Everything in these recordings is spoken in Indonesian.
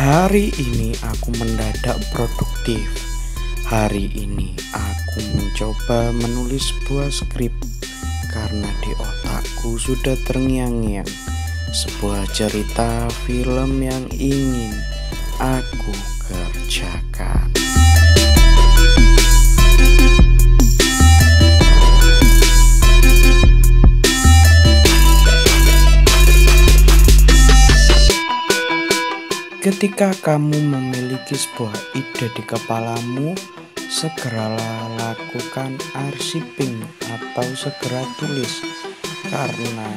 Hari ini aku mendadak produktif. Hari ini aku mencoba menulis sebuah skrip karena di otakku sudah terngiang-ngiang sebuah cerita film yang ingin aku kerjakan. Ketika kamu memiliki sebuah ide di kepalamu, segeralah lakukan arsiping atau segera tulis karena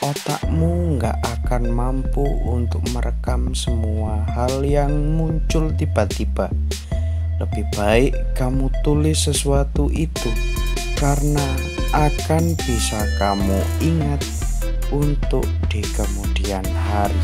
otakmu nggak akan mampu untuk merekam semua hal yang muncul tiba-tiba. Lebih baik kamu tulis sesuatu itu karena akan bisa kamu ingat untuk di kemudian hari.